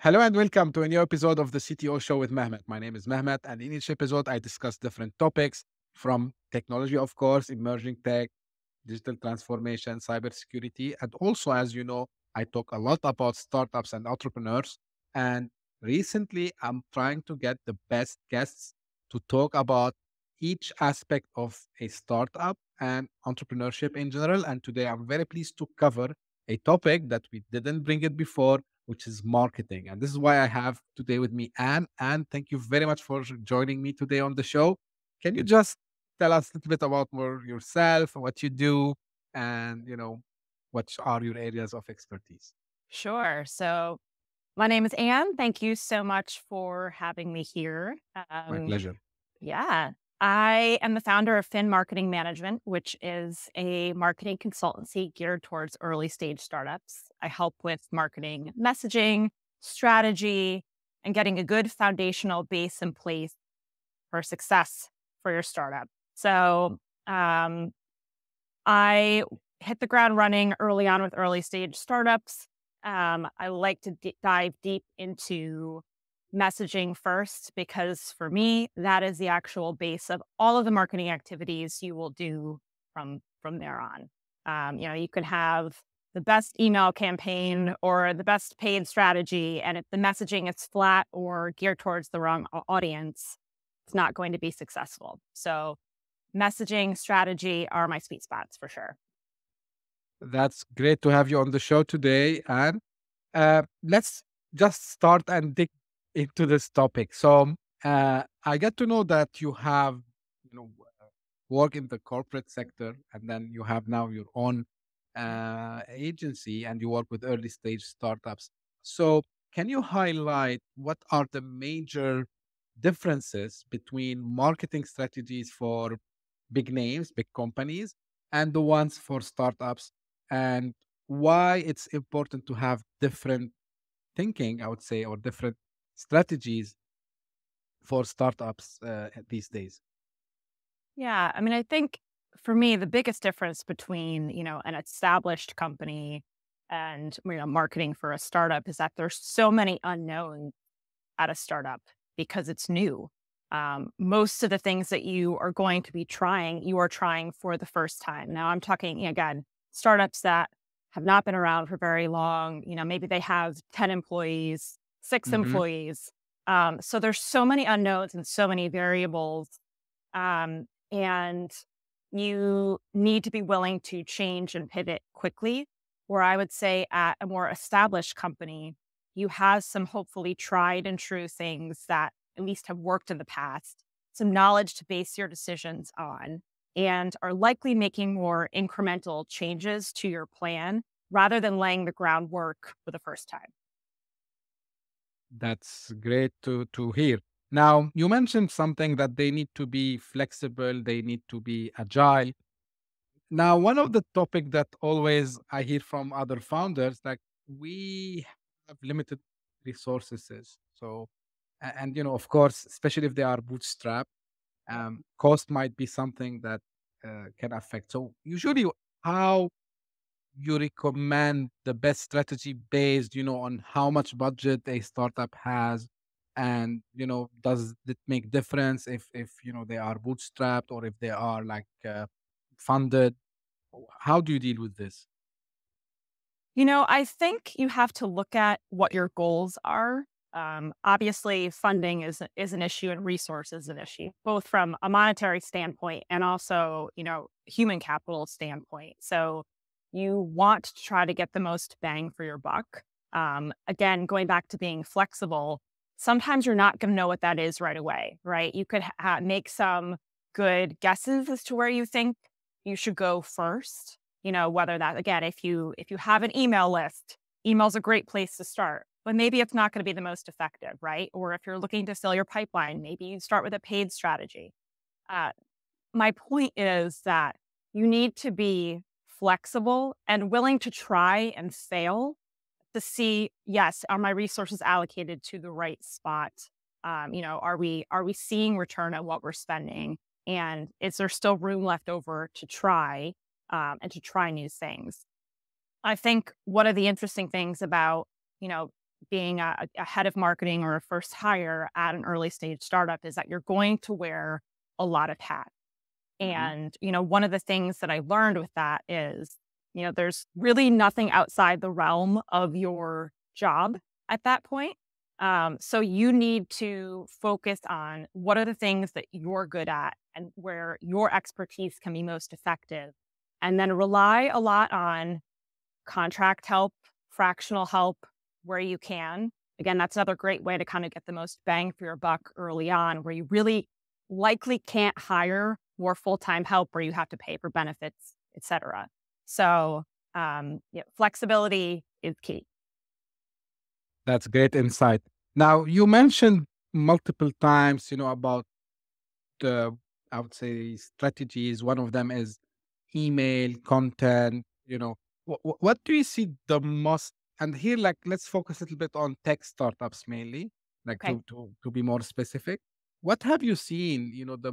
Hello and welcome to a new episode of the CTO Show with Mehmet. My name is Mehmet, and in each episode, I discuss different topics from technology, of course, emerging tech, digital transformation, cybersecurity, and also, as you know, I talk a lot about startups and entrepreneurs. And recently, I'm trying to get the best guests to talk about each aspect of a startup and entrepreneurship in general. And today, I'm very pleased to cover a topic that we didn't bring it before which is marketing. And this is why I have today with me Anne. Anne, thank you very much for joining me today on the show. Can you just tell us a little bit about more yourself, what you do, and you know, what are your areas of expertise? Sure. So my name is Anne. Thank you so much for having me here. My Um, pleasure. yeah, I am the founder of Fin Marketing Management, which is a marketing consultancy geared towards early stage startups. I help with marketing messaging, strategy, and getting a good foundational base in place for success for your startup. So um, I hit the ground running early on with early stage startups. Um, I like to d- dive deep into messaging first because for me that is the actual base of all of the marketing activities you will do from from there on. Um, you know, you could have the best email campaign or the best paid strategy, and if the messaging is flat or geared towards the wrong audience, it's not going to be successful. So messaging strategy are my sweet spots for sure. That's great to have you on the show today. And uh, let's just start and dig into this topic. So uh, I get to know that you have, you know, uh, work in the corporate sector, and then you have now your own uh, agency, and you work with early stage startups. So can you highlight what are the major differences between marketing strategies for big names, big companies, and the ones for startups, and why it's important to have different thinking, I would say, or different strategies for startups uh, these days. Yeah, I mean, I think for me the biggest difference between you know an established company and you know marketing for a startup is that there's so many unknowns at a startup because it's new. Um, most of the things that you are going to be trying, you are trying for the first time. Now, I'm talking again startups that have not been around for very long. You know, maybe they have ten employees, six hmm employees. Um, so there's so many unknowns and so many variables um, and you need to be willing to change and pivot quickly. Where I would say at a more established company, you have some hopefully tried and true things that at least have worked in the past, some knowledge to base your decisions on, and are likely making more incremental changes to your plan rather than laying the groundwork for the first time. That's great to to hear. Now, you mentioned something that they need to be flexible, they need to be agile. Now, one of the topic that always I hear from other founders, like we have limited resources. So, and you know, of course, especially if they are bootstrap, um, cost might be something that uh, can affect. So, usually, how you recommend the best strategy based, you know, on how much budget a startup has, and you know, does it make difference if if you know they are bootstrapped or if they are like uh, funded? How do you deal with this? You know, I think you have to look at what your goals are. Um, obviously, funding is is an issue and resources an issue, both from a monetary standpoint and also, you know, human capital standpoint. So, you want to try to get the most bang for your buck. Um, again, going back to being flexible, sometimes you're not going to know what that is right away, right? You could ha- make some good guesses as to where you think you should go first you know whether that again if you if you have an email list email's a great place to start but maybe it's not going to be the most effective right or if you're looking to fill your pipeline maybe you start with a paid strategy uh, my point is that you need to be flexible and willing to try and fail to see yes are my resources allocated to the right spot? Um, you know are we are we seeing return on what we're spending? And is there still room left over to try um, and to try new things? I think one of the interesting things about you know being a, a head of marketing or a first hire at an early stage startup is that you're going to wear a lot of hats. Mm-hmm. And, you know, one of the things that I learned with that is, you know, there's really nothing outside the realm of your job at that point. Um, so you need to focus on what are the things that you're good at and where your expertise can be most effective. And then rely a lot on contract help, fractional help where you can. Again, that's another great way to kind of get the most bang for your buck early on, where you really likely can't hire more full-time help where you have to pay for benefits, et cetera. So um, yeah, flexibility is key. That's great insight. Now, you mentioned multiple times, you know, about the, I would say, strategies. One of them is email, content, you know. What, what do you see the most? And here, like, let's focus a little bit on tech startups mainly, like okay. to, to, to be more specific. What have you seen? You know, the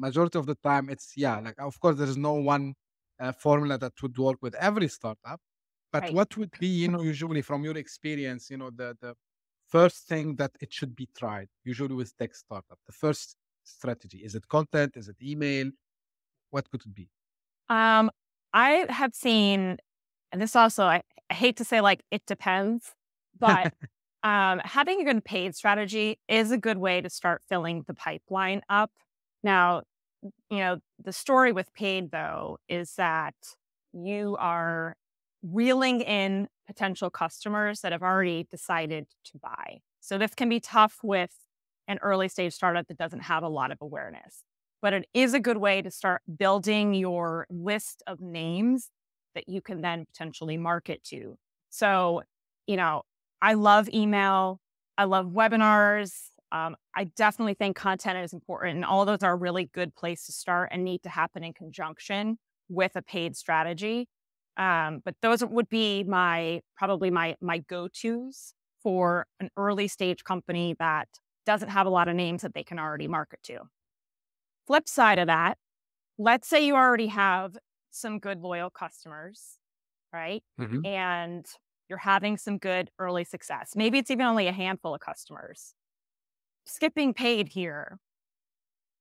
majority of the time, it's, yeah, like, of course, there's no one uh, formula that would work with every startup. But right. what would be, you know, usually from your experience, you know, the the first thing that it should be tried, usually with tech startup, the first strategy? Is it content? Is it email? What could it be? Um, I have seen, and this also, I, I hate to say like it depends, but um, having a good paid strategy is a good way to start filling the pipeline up. Now, you know, the story with paid though is that you are reeling in potential customers that have already decided to buy. So this can be tough with an early stage startup that doesn't have a lot of awareness. But it is a good way to start building your list of names that you can then potentially market to. So, you know, I love email. I love webinars. Um, I definitely think content is important, and all those are a really good place to start and need to happen in conjunction with a paid strategy. Um, but those would be my probably my my go-tos for an early stage company that doesn't have a lot of names that they can already market to. Flip side of that, let's say you already have some good loyal customers, right? Mm-hmm. And you're having some good early success. Maybe it's even only a handful of customers. Skipping paid here.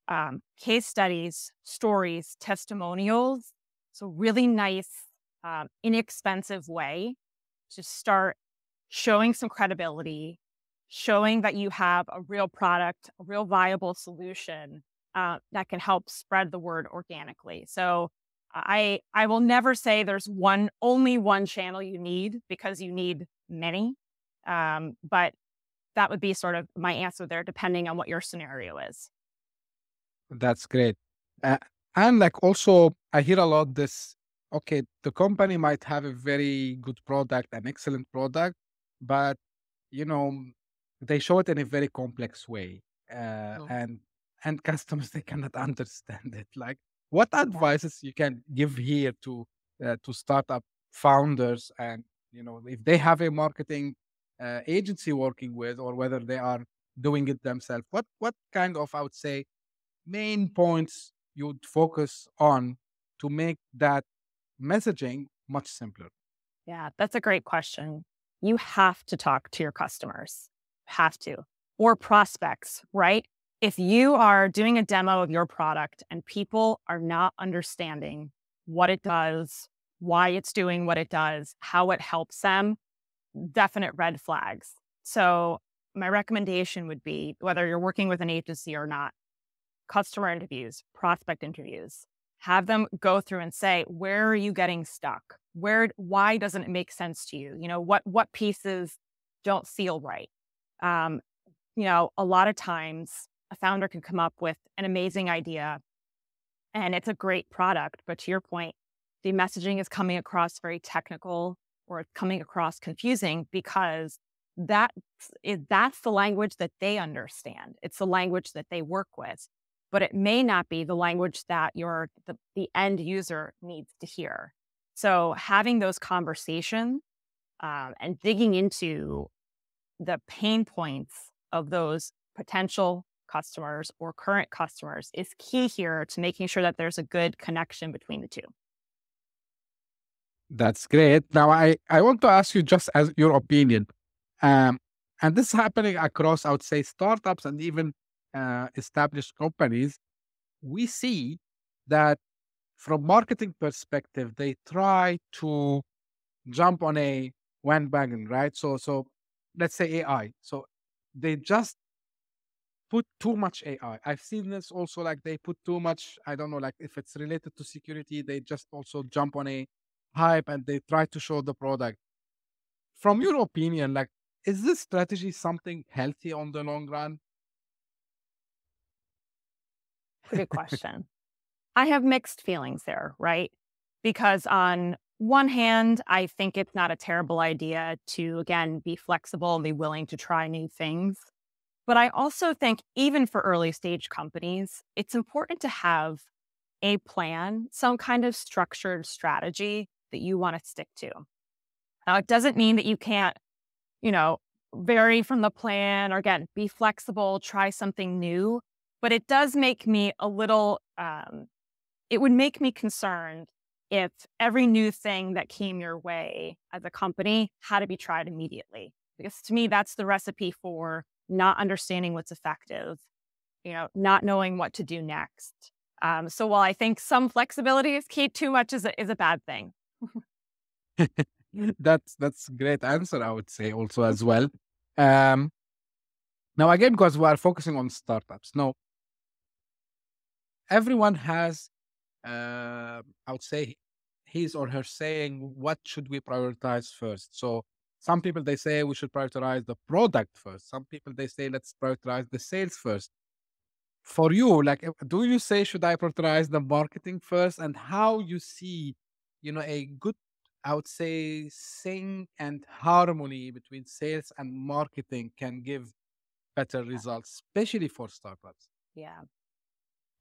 Um, case studies, stories, testimonials. So, really nice um, inexpensive way to start showing some credibility, showing that you have a real product, a real viable solution uh, that can help spread the word organically. So I I will never say there's one only one channel you need because you need many, um, but that would be sort of my answer there, depending on what your scenario is. That's great. Uh, and like also, I hear a lot this okay, the company might have a very good product, an excellent product, but you know, they show it in a very complex way, uh, oh. and and customers they cannot understand it. Like, what advices you can give here to uh, to startup founders, and you know, if they have a marketing uh, agency working with, or whether they are doing it themselves, what what kind of I would say main points you would focus on to make that messaging much simpler? Yeah, that's a great question. You have to talk to your customers, have to, or prospects, right? If you are doing a demo of your product and people are not understanding what it does, why it's doing what it does, how it helps them, definite red flags. So, my recommendation would be whether you're working with an agency or not, customer interviews, prospect interviews, have them go through and say where are you getting stuck? Where why doesn't it make sense to you? You know what what pieces don't feel right? Um, you know a lot of times a founder can come up with an amazing idea and it's a great product but to your point the messaging is coming across very technical or coming across confusing because that is that's the language that they understand it's the language that they work with but it may not be the language that your the, the end user needs to hear. So having those conversations um, and digging into the pain points of those potential customers or current customers is key here to making sure that there's a good connection between the two. That's great. Now, I, I want to ask you just as your opinion. Um, and this is happening across, I would say, startups and even uh, established companies. We see that from marketing perspective, they try to jump on a bandwagon, right? So, so let's say AI. So they just put too much AI. I've seen this also like they put too much. I don't know, like if it's related to security, they just also jump on a hype and they try to show the product. From your opinion, like, is this strategy something healthy on the long run? Good question. I have mixed feelings there, right? Because on one hand, I think it's not a terrible idea to, again, be flexible and be willing to try new things. But I also think, even for early stage companies, it's important to have a plan, some kind of structured strategy that you want to stick to. Now, it doesn't mean that you can't, you know, vary from the plan or again, be flexible, try something new. But it does make me a little, um, it would make me concerned if every new thing that came your way as a company had to be tried immediately. Because to me, that's the recipe for not understanding what's effective, you know, not knowing what to do next. Um, so while I think some flexibility is key, too much is a, is a bad thing. that's that's great answer, I would say also as well. Um, now again, because we are focusing on startups. Now, everyone has, uh, I would say, his or her saying, what should we prioritize first? So some people they say we should prioritize the product first. Some people they say let's prioritize the sales first. For you, like, do you say should I prioritize the marketing first, and how you see, you know, a good, I would say, sync and harmony between sales and marketing can give better results, especially for startups. Yeah.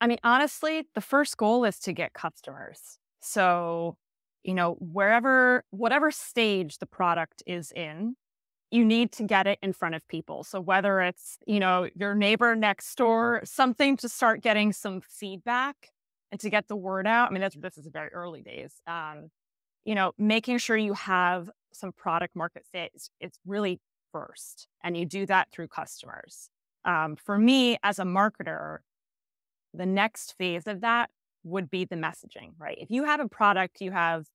I mean, honestly, the first goal is to get customers. So you know, wherever, whatever stage the product is in, you need to get it in front of people. So whether it's, you know, your neighbor next door, something to start getting some feedback and to get the word out. I mean, that's, this is very early days. Um, you know, making sure you have some product market fit is it's really first. And you do that through customers. Um, for me as a marketer, the next phase of that would be the messaging, right? If you have a product, you have,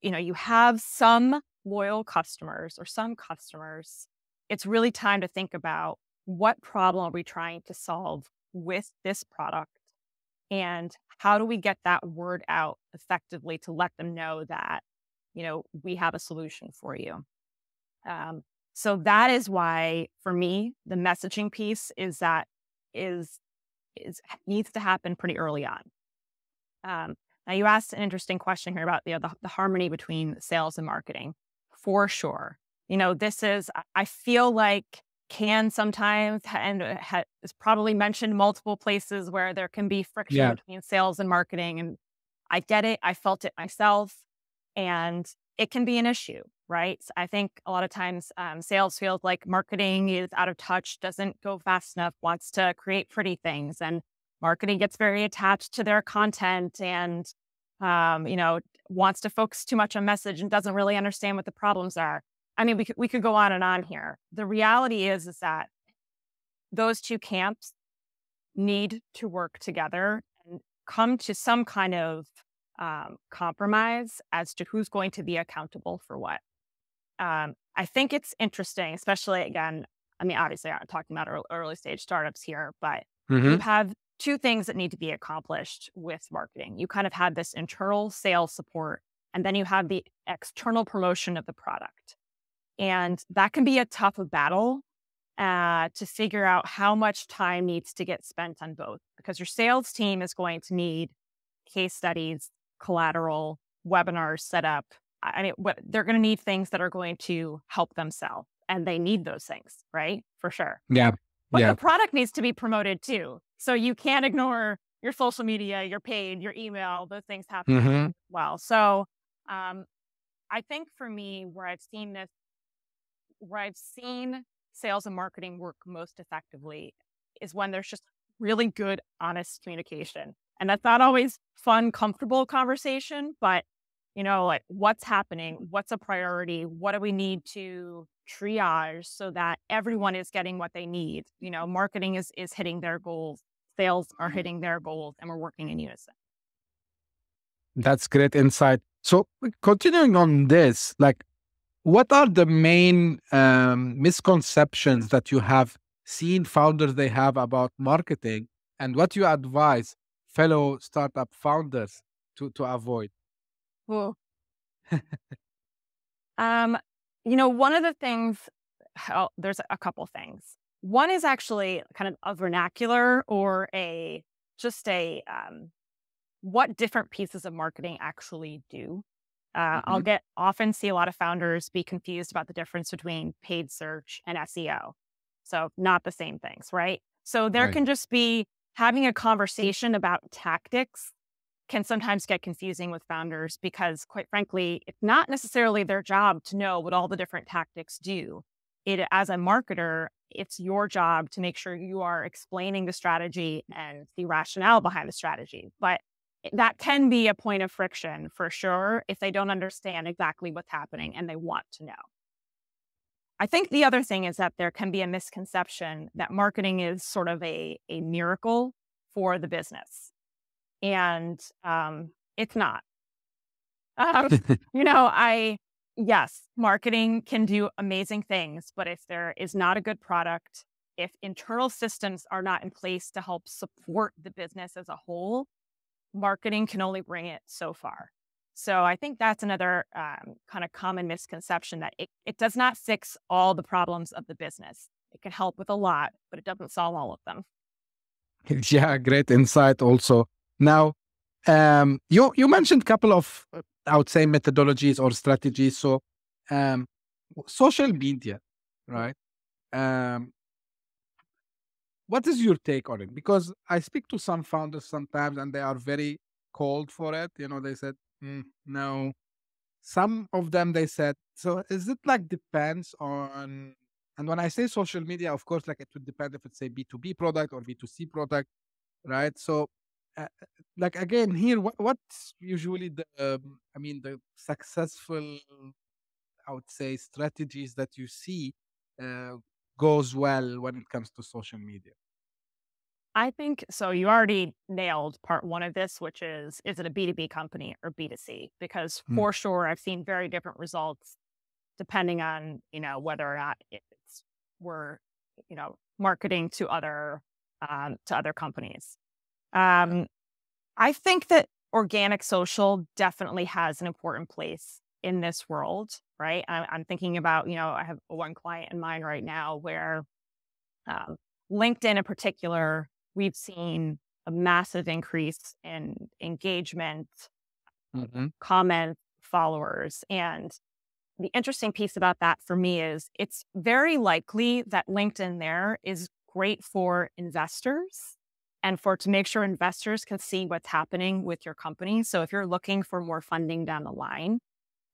you know, you have some loyal customers or some customers, it's really time to think about what problem are we trying to solve with this product and how do we get that word out effectively to let them know that you know we have a solution for you um, so that is why for me the messaging piece is that is is needs to happen pretty early on um, now, you asked an interesting question here about you know, the, the harmony between sales and marketing. For sure. You know, this is, I feel like can sometimes, and uh, ha, is probably mentioned multiple places where there can be friction yeah. between sales and marketing. And I get it. I felt it myself. And it can be an issue, right? I think a lot of times um, sales feels like marketing is out of touch, doesn't go fast enough, wants to create pretty things. And marketing gets very attached to their content and um, you know wants to focus too much on message and doesn't really understand what the problems are i mean we could, we could go on and on here the reality is is that those two camps need to work together and come to some kind of um, compromise as to who's going to be accountable for what um, i think it's interesting especially again i mean obviously i'm talking about early stage startups here but mm-hmm. you have two things that need to be accomplished with marketing. You kind of have this internal sales support, and then you have the external promotion of the product. And that can be a tough battle uh, to figure out how much time needs to get spent on both because your sales team is going to need case studies, collateral, webinars set up. I mean, what, they're going to need things that are going to help them sell, and they need those things, right? For sure. Yeah. But yeah. the product needs to be promoted too. So you can't ignore your social media, your paid, your email, those things happen mm-hmm. well. So um, I think for me, where I've seen this, where I've seen sales and marketing work most effectively is when there's just really good, honest communication. And that's not always fun, comfortable conversation, but you know, like what's happening, what's a priority, what do we need to triage so that everyone is getting what they need. You know, marketing is is hitting their goals, sales are mm-hmm. hitting their goals, and we're working in unison. That's great insight. So continuing on this, like what are the main um, misconceptions that you have seen founders they have about marketing and what you advise fellow startup founders to to avoid? um, you know, one of the things, oh, there's a couple things. One is actually kind of a vernacular or a just a um, what different pieces of marketing actually do. Uh, mm-hmm. I'll get often see a lot of founders be confused about the difference between paid search and SEO. So, not the same things, right? So, there right. can just be having a conversation about tactics can sometimes get confusing with founders because, quite frankly, it's not necessarily their job to know what all the different tactics do. It, as a marketer, it's your job to make sure you are explaining the strategy and the rationale behind the strategy. But that can be a point of friction for sure if they don't understand exactly what's happening and they want to know. I think the other thing is that there can be a misconception that marketing is sort of a, a miracle for the business. And um, it's not. Um, you know, I, yes, marketing can do amazing things, but if there is not a good product, if internal systems are not in place to help support the business as a whole, marketing can only bring it so far. So I think that's another um, kind of common misconception that it, it does not fix all the problems of the business. It can help with a lot, but it doesn't solve all of them. Yeah, great insight also. Now, um, you you mentioned a couple of uh, I would say methodologies or strategies. So, um, social media, right? Um, what is your take on it? Because I speak to some founders sometimes, and they are very cold for it. You know, they said mm, no. Some of them they said so. Is it like depends on? And when I say social media, of course, like it would depend if it's a B two B product or B two C product, right? So uh, like again here what, what's usually the um, i mean the successful i would say strategies that you see uh, goes well when it comes to social media i think so you already nailed part one of this which is is it a b2b company or b2c because hmm. for sure i've seen very different results depending on you know whether or not it's we're you know marketing to other um, to other companies um, I think that organic social definitely has an important place in this world, right? I, I'm thinking about, you know, I have one client in mind right now where um, LinkedIn in particular, we've seen a massive increase in engagement, mm-hmm. comments, followers. And the interesting piece about that for me is it's very likely that LinkedIn there is great for investors and for to make sure investors can see what's happening with your company. So if you're looking for more funding down the line,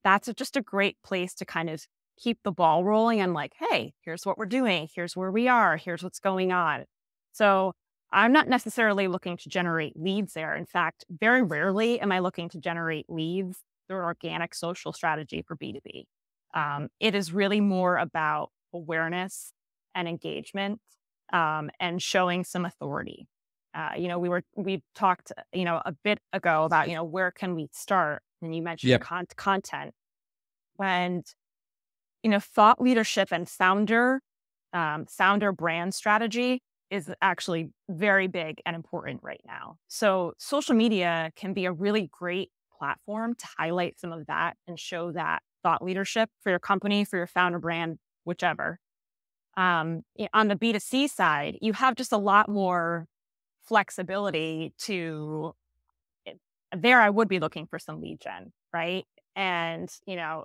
that's just a great place to kind of keep the ball rolling and like, hey, here's what we're doing, here's where we are, here's what's going on. So I'm not necessarily looking to generate leads there. In fact, very rarely am I looking to generate leads through an organic social strategy for B2B. Um, it is really more about awareness and engagement um, and showing some authority. Uh, you know, we were we talked, you know, a bit ago about you know where can we start, and you mentioned yep. con- content, and you know, thought leadership and founder, um, founder brand strategy is actually very big and important right now. So social media can be a really great platform to highlight some of that and show that thought leadership for your company, for your founder brand, whichever. Um, on the B2C side, you have just a lot more flexibility to eh, there I would be looking for some lead gen, right? And, you know,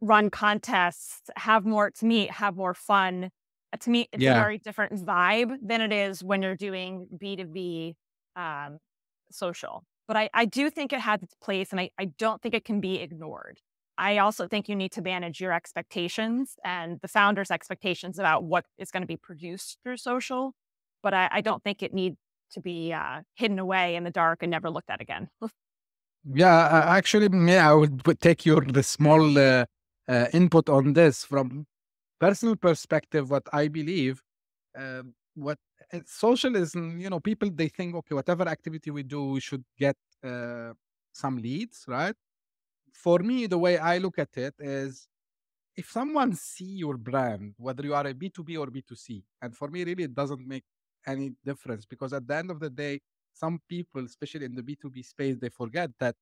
run contests, have more to meet, have more fun. To me, it's yeah. a very different vibe than it is when you're doing B2B um, social. But I, I do think it has its place and I, I don't think it can be ignored. I also think you need to manage your expectations and the founder's expectations about what is going to be produced through social but I, I don't think it needs to be uh, hidden away in the dark and never looked at again. yeah, actually, yeah, I would, would take your the small uh, uh, input on this from personal perspective. What I believe, uh, what uh, socialism, you know, people they think, okay, whatever activity we do, we should get uh, some leads, right? For me, the way I look at it is if someone see your brand, whether you are a B2B or B2C, and for me, really, it doesn't make any difference because at the end of the day, some people, especially in the B2B space, they forget that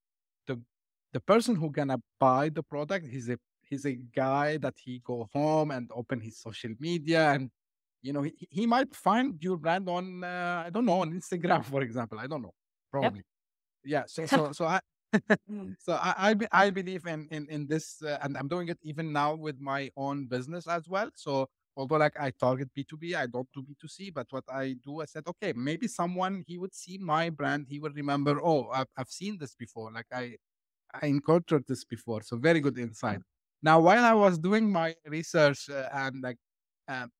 the the person who gonna buy the product, he's a he's a guy that he go home and open his social media and you know he, he might find your brand on uh, I don't know on Instagram, for example. I don't know, probably. Yep. Yeah. So so so I Mm. so I I, I believe in in in this, uh, and I'm doing it even now with my own business as well. So although like I target B2B, I don't do B2C. But what I do, I said, okay, maybe someone he would see my brand, he would remember, oh, I've, I've seen this before. Like I I encountered this before. So very good insight. Now, while I was doing my research uh, and like, um,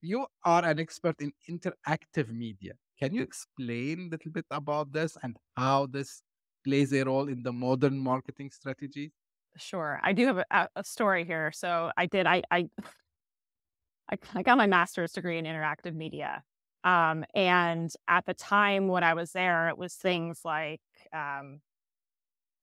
you are an expert in interactive media. Can you explain a little bit about this and how this plays a role in the modern marketing strategy? Sure. I do have a, a story here. So I did, I, I, I got my master's degree in interactive media. Um, and at the time when I was there, it was things like um,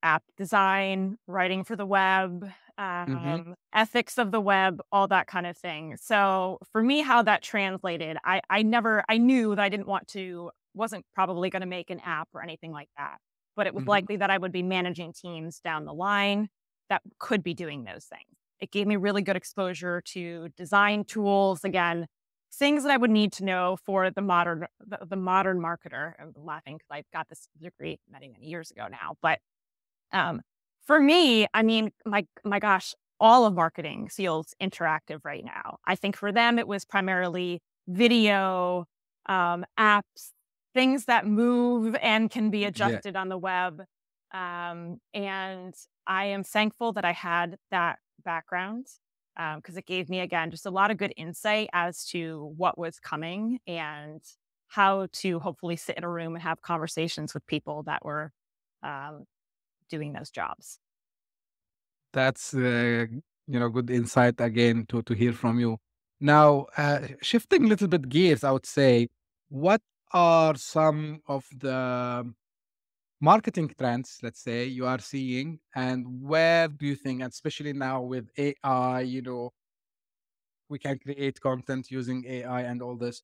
app design, writing for the web. Um, mm-hmm. ethics of the web, all that kind of thing. So for me, how that translated, I, I never, I knew that I didn't want to, wasn't probably going to make an app or anything like that but it was mm-hmm. likely that I would be managing teams down the line that could be doing those things. It gave me really good exposure to design tools, again, things that I would need to know for the modern the, the modern marketer. I'm laughing because I got this degree many many years ago now, but um, for me, I mean, my my gosh, all of marketing feels interactive right now. I think for them it was primarily video, um, apps, things that move and can be adjusted yeah. on the web. Um, and I am thankful that I had that background because um, it gave me, again, just a lot of good insight as to what was coming and how to hopefully sit in a room and have conversations with people that were um, doing those jobs. That's uh, you know good insight again to to hear from you. Now, uh, shifting a little bit gears, I would say, what are some of the marketing trends, let's say, you are seeing, and where do you think, especially now with AI, you know, we can create content using AI and all this,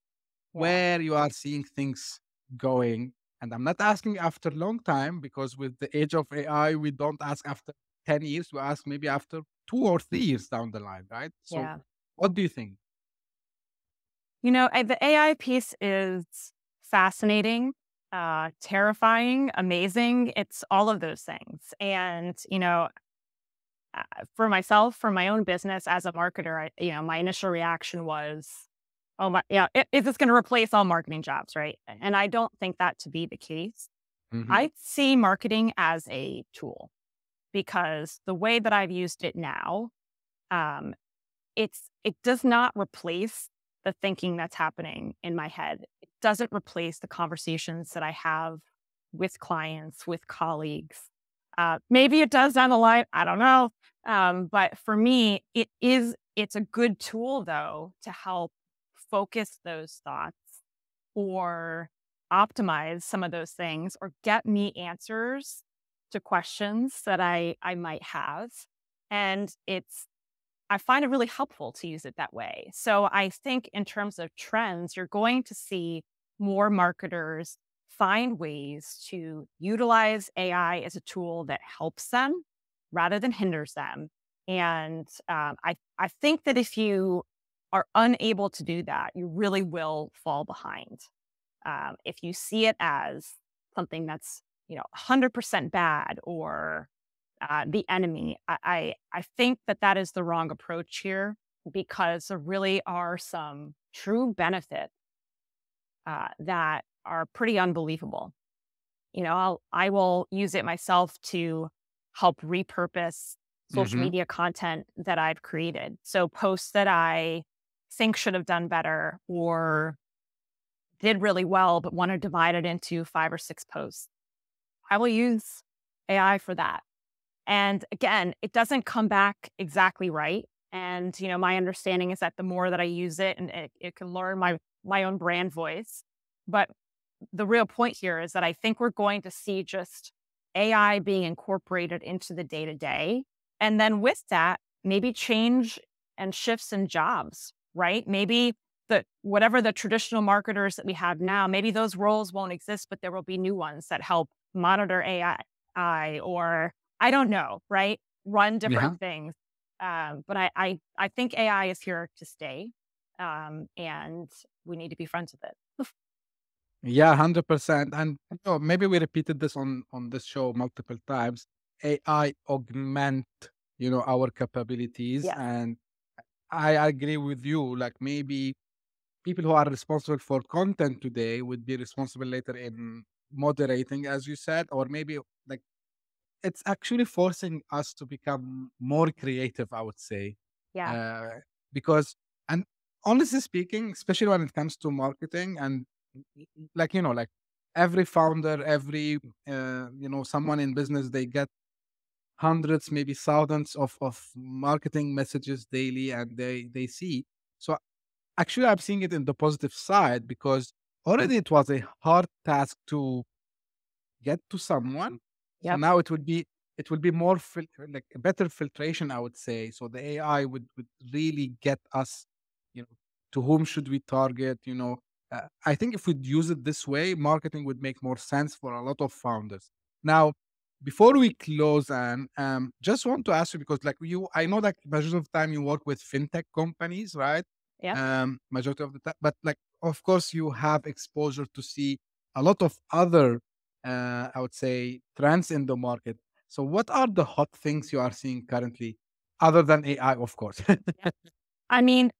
where you are seeing things going? And I'm not asking after a long time because with the age of AI, we don't ask after 10 years, we ask maybe after two or three years down the line, right? So, yeah. what do you think? You know, the AI piece is fascinating, uh, terrifying, amazing. It's all of those things. And, you know, uh, for myself, for my own business as a marketer, I, you know, my initial reaction was, oh my, yeah, is this going to replace all marketing jobs? Right. And I don't think that to be the case. Mm-hmm. I see marketing as a tool because the way that I've used it now, um, it's it does not replace the thinking that's happening in my head. It doesn't replace the conversations that I have with clients, with colleagues. Uh, maybe it does down the line. I don't know. Um, but for me, it is, it's a good tool though to help focus those thoughts or optimize some of those things or get me answers to questions that I, I might have. And it's I find it really helpful to use it that way. So I think in terms of trends, you're going to see more marketers find ways to utilize AI as a tool that helps them rather than hinders them. And um, I, I think that if you are unable to do that, you really will fall behind. Um, if you see it as something that's you know 100% bad or uh, the enemy. I, I, I think that that is the wrong approach here because there really are some true benefits uh, that are pretty unbelievable. You know, I'll, I will use it myself to help repurpose social mm-hmm. media content that I've created. So posts that I think should have done better or did really well, but want to divide it into five or six posts. I will use AI for that And again, it doesn't come back exactly right. And you know, my understanding is that the more that I use it, and it, it can learn my my own brand voice. But the real point here is that I think we're going to see just AI being incorporated into the day to day. And then with that, maybe change and shifts in jobs, right? Maybe the whatever the traditional marketers that we have now, maybe those roles won't exist, but there will be new ones that help monitor AI or I don't know, right? Run different yeah. things. Um, but I, I I think AI is here to stay. Um, and we need to be friends with it. Yeah, hundred percent. And you know, maybe we repeated this on on this show multiple times. AI augment, you know, our capabilities, Yeah. and I agree with you. Like maybe people who are responsible for content today would be responsible later in moderating, as you said, or maybe like it's actually forcing us to become more creative. I would say, Yeah. uh, because and honestly speaking, especially when it comes to marketing and like you know like every founder every uh, you know someone in business they get hundreds maybe thousands of of marketing messages daily and they they see. So actually i'm seeing it in the positive side because already it was a hard task to get to someone. So now it would be it will be more fil- like a better filtration i would say. So the ai would would really get us you know to whom should we target you know? Uh, i think if we'd use it this way marketing would make more sense for a lot of founders. Now before we close and um, just want to ask you because like you i know that majority of the time you work with fintech companies right Yep. um majority of the time but like of course you have exposure to see a lot of other uh, i would say trends in the market so what are the hot things you are seeing currently other than ai of course I mean,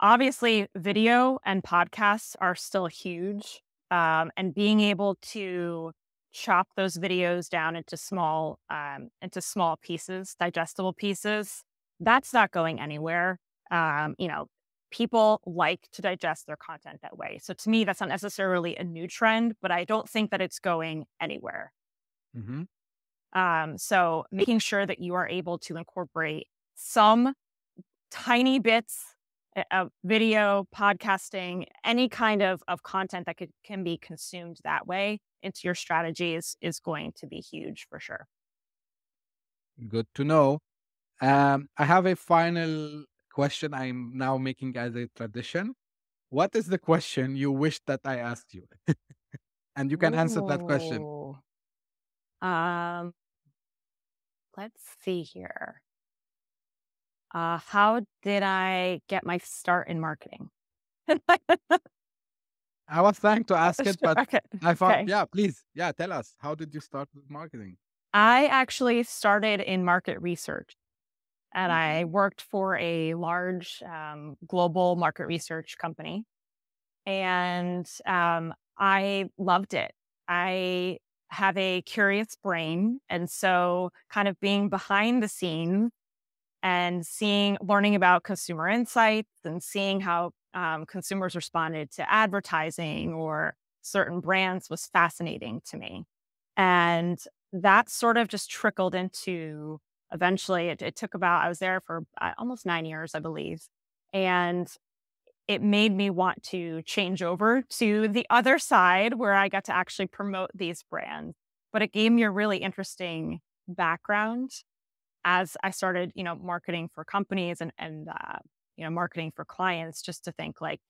obviously, video and podcasts are still huge. Um, and being able to chop those videos down into small um, into small pieces, digestible pieces, that's not going anywhere. Um, you know, people like to digest their content that way. So to me, that's not necessarily a new trend, but I don't think that it's going anywhere. hmm Um, so making sure that you are able to incorporate some tiny bits uh, video, podcasting, any kind of, of content that could, can be consumed that way into your strategy is, is going to be huge for sure. good to know. Um, i have a final question i'm now making as a tradition. What is the question you wish that i asked you? And you can answer that question. Um, let's see here. Uh, how did I get my start in marketing? i was trying to ask it but okay. i thought Okay. yeah please yeah tell us how did you start with marketing I actually started in market research and Mhm. I worked for a large um, global market research company. And um, I loved it. I have a curious brain. And so, kind of being behind the scenes and seeing, learning about consumer insights and seeing how um, consumers responded to advertising or certain brands was fascinating to me. And that sort of just trickled into eventually, it, it took about, I was there for uh, almost nine years, I believe. And it made me want to change over to the other side where I got to actually promote these brands. But it gave me a really interesting background as I started, you know, marketing for companies and and uh, you know, marketing for clients. Just to think, like,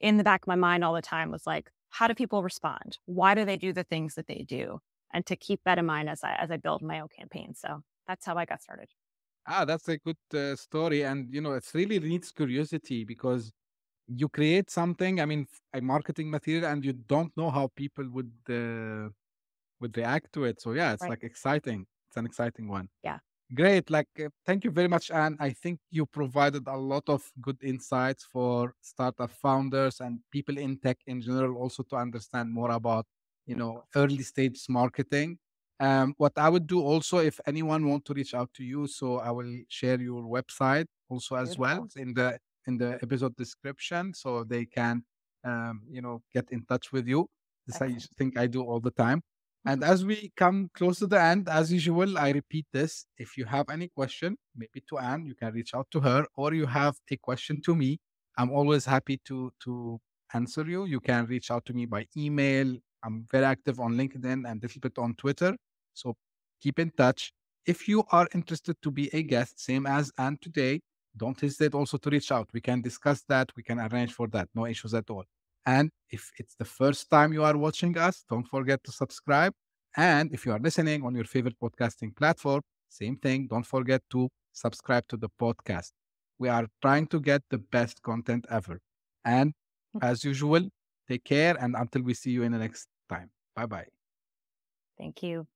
in the back of my mind all the time was like, how do people respond? Why do they do the things that they do? And to keep that in mind as I as I build my own campaign. So that's how I got started. ah that's a good uh, story and you know it's really needs curiosity because you create something i mean a marketing material and you don't know how people would uh, would react to it so yeah it's Right. like exciting it's an exciting one Yeah. Great like uh, thank you very much Anne. i think you provided a lot of good insights for startup founders and people in tech in general also to understand more about you know early stage marketing. Um, what i would do also if anyone want to reach out to you so i will share your website also as well in the in the episode description so they can um, you know get in touch with you. This i think i do all the time And as we come close to the end, as usual, I repeat this. If you have any question, maybe to Anne, you can reach out to her, or you have a question to me. I'm always happy to to answer you. You can reach out to me by email. I'm very active on LinkedIn and a little bit on Twitter. So keep in touch. If you are interested to be a guest, same as Anne today, don't hesitate also to reach out. We can discuss that. We can arrange for that. No issues at all. And if it's the first time you are watching us, don't forget to subscribe. And if you are listening on your favorite podcasting platform, same thing. Don't forget to subscribe to the podcast. We are trying to get the best content ever. And mm. as usual, take care. And until we see you in the next time, bye bye. Thank you.